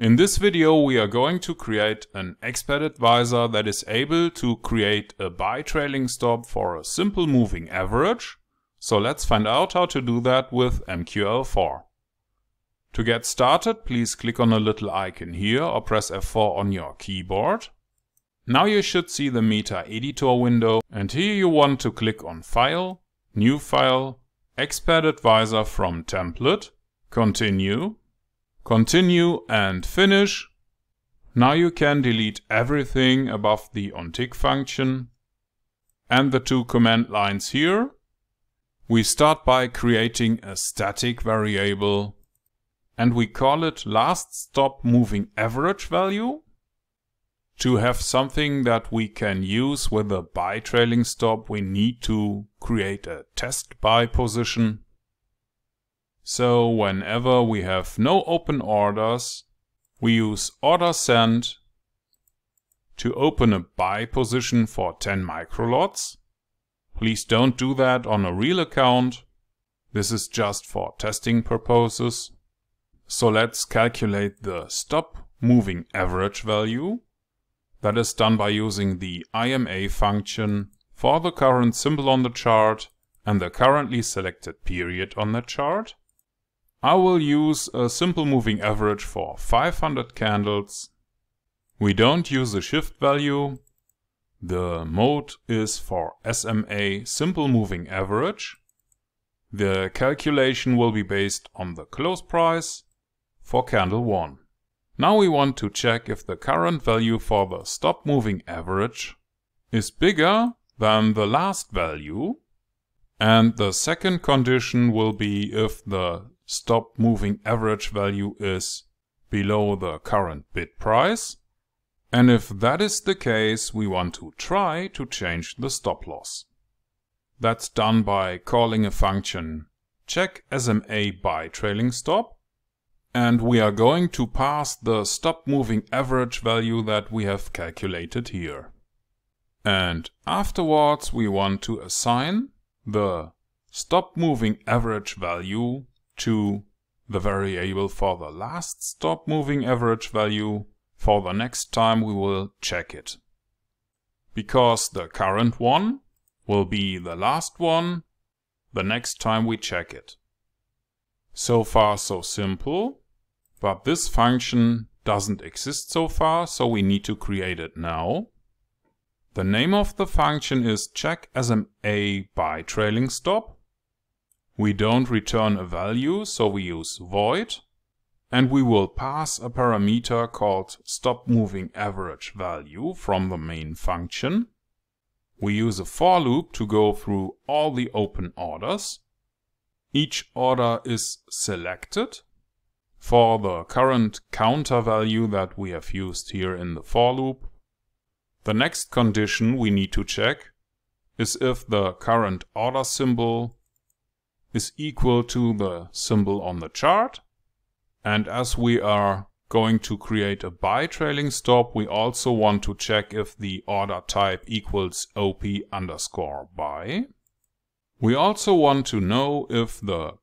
In this video we are going to create an expert advisor that is able to create a buy trailing stop for a simple moving average. So let's find out how to do that with MQL4. To get started, please click on a little icon here or press F4 on your keyboard. Now you should see the Meta Editor window and here you want to click on File, New File, Expert Advisor from Template, Continue, Continue and finish. Now you can delete everything above the onTick function and the two comment lines here. We start by creating a static variable and we call it last stop moving average value to have something that we can use with a buy trailing stop we need to create a test buy position so whenever we have no open orders, we use order send to open a buy position for 10 microlots. Please don't do that on a real account. This is just for testing purposes. So let's calculate the stop moving average value. That is done by using the IMA function for the current symbol on the chart and the currently selected period on the chart. I will use a simple moving average for 500 candles. We don't use a shift value. The mode is for SMA simple moving average. The calculation will be based on the close price for candle 1. Now we want to check if the current value for the stop moving average is bigger than the last value. And the second condition will be if the stop moving average value is below the current bid price. And if that is the case, we want to try to change the stop loss. That's done by calling a function check SMA buy trailing stop. And we are going to pass the stop moving average value that we have calculated here. And afterwards we want to assign the stop moving average value to the variable for the last stop moving average value for the next time we will check it. Because the current one will be the last one the next time we check it. So far so simple, but this function doesn't exist so far, so we need to create it now. The name of the function is check SMA buy trailing stop we don't return a value, so we use void. And we will pass a parameter called stop moving average value from the main function. We use a for loop to go through all the open orders. Each order is selected for the current counter value that we have used here in the for loop. The next condition we need to check is if the current order symbol is equal to the symbol on the chart. And as we are going to create a buy trailing stop, we also want to check if the order type equals OP underscore buy. We also want to know if the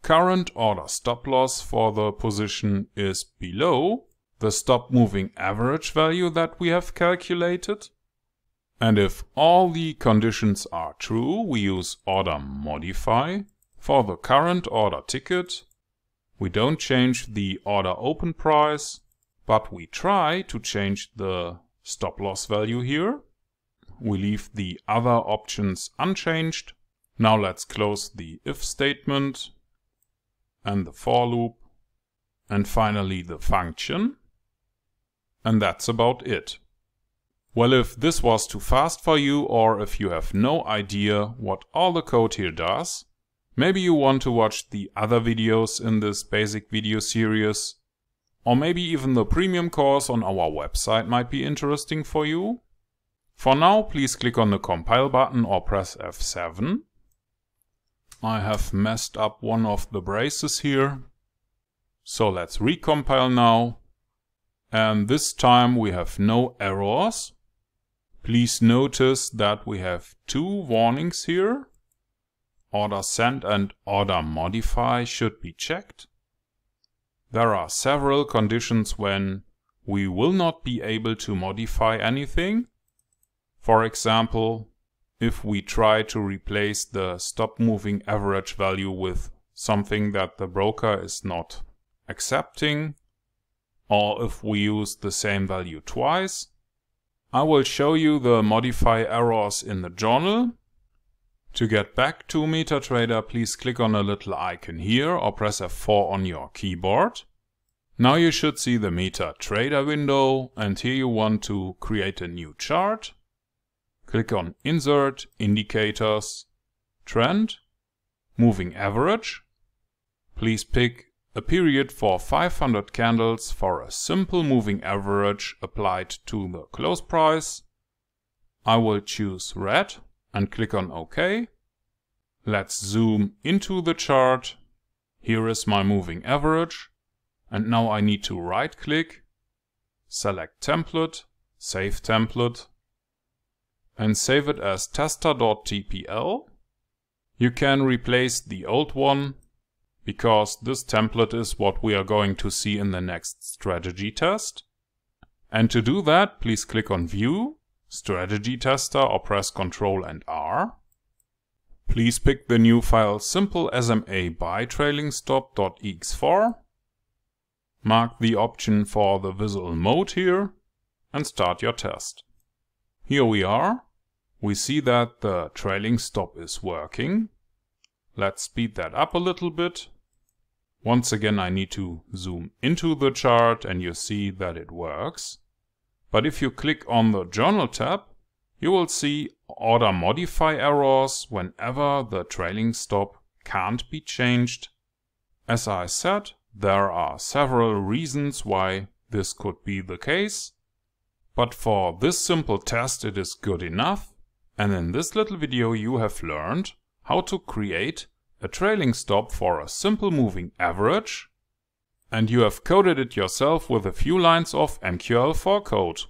current order stop loss for the position is below the stop moving average value that we have calculated. And if all the conditions are true, we use order modify for the current order ticket, we don't change the order open price, but we try to change the stop loss value here. We leave the other options unchanged. Now let's close the if statement and the for loop and finally the function. And that's about it. Well, if this was too fast for you or if you have no idea what all the code here does, Maybe you want to watch the other videos in this basic video series. Or maybe even the premium course on our website might be interesting for you. For now, please click on the compile button or press F7. I have messed up one of the braces here. So let's recompile now. And this time we have no errors. Please notice that we have two warnings here order send and order modify should be checked. there are several conditions when we will not be able to modify anything. For example, if we try to replace the stop moving average value with something that the broker is not accepting, or if we use the same value twice. I will show you the modify errors in the journal. To get back to MetaTrader, please click on a little icon here or press F4 on your keyboard. Now you should see the MetaTrader window and here you want to create a new chart. Click on Insert, Indicators, Trend, Moving Average. Please pick a period for 500 candles for a simple moving average applied to the close price. I will choose red and click on OK. Let's zoom into the chart. Here is my moving average. And now I need to right click, select template, save template, and save it as tester.tpl. You can replace the old one because this template is what we are going to see in the next strategy test. And to do that, please click on View, Strategy Tester or press Ctrl and R. Please pick the new file simple SMA buy trailing stop.ex4. Mark the option for the visual mode here and start your test. Here we are. We see that the trailing stop is working. Let's speed that up a little bit. Once again, I need to zoom into the chart and you see that it works. But if you click on the Journal tab, you will see Order Modify errors whenever the trailing stop can't be changed. As I said, there are several reasons why this could be the case. But for this simple test it is good enough. And in this little video you have learned how to create a trailing stop for a simple moving average, and you have coded it yourself with a few lines of MQL4 code.